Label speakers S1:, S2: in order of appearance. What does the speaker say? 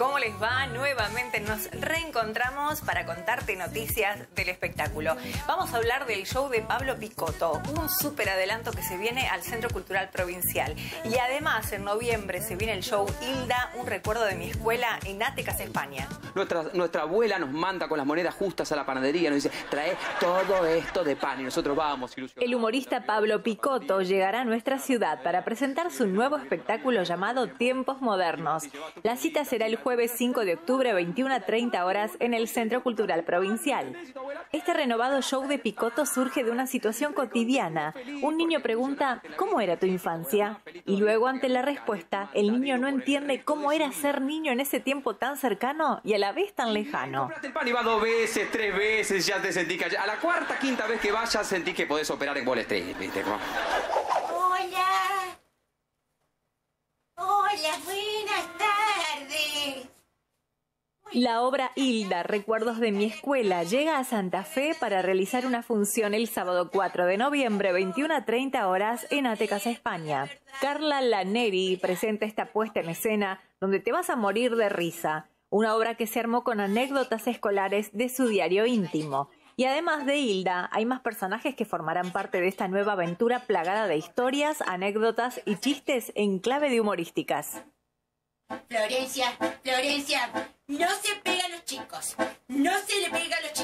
S1: ¿Cómo les va? Nuevamente nos reencontramos para contarte noticias del espectáculo. Vamos a hablar del show de Pablo Picotto, un súper adelanto que se viene al Centro Cultural Provincial. Y además en noviembre se viene el show Hilda, un recuerdo de mi escuela en Atecas, España.
S2: Nuestra, nuestra abuela nos manda con las monedas justas a la panadería, nos dice, trae todo esto de pan y nosotros vamos.
S1: El humorista Pablo Picotto llegará a nuestra ciudad para presentar su nuevo espectáculo llamado Tiempos Modernos. La cita será el jueves 5 de octubre, 21 a 30 horas, en el Centro Cultural Provincial. Este renovado show de Picotto surge de una situación cotidiana. Un niño pregunta, ¿cómo era tu infancia? Y luego, ante la respuesta, el niño no entiende cómo era ser niño en ese tiempo tan cercano y a la vez tan lejano.
S2: el pan y dos veces, tres veces, ya te sentí que a la cuarta, quinta vez que vayas sentís que podés operar en Wall Street, ¿viste?
S1: La obra Hilda, Recuerdos de mi escuela, llega a Santa Fe para realizar una función el sábado 4 de noviembre, 21 a 30 horas, en Atecas, España. Carla Laneri presenta esta puesta en escena donde te vas a morir de risa, una obra que se armó con anécdotas escolares de su diario íntimo. Y además de Hilda, hay más personajes que formarán parte de esta nueva aventura plagada de historias, anécdotas y chistes en clave de humorísticas.
S3: Florencia, Florencia, no se pegan los chicos. No se le pega a los chicos.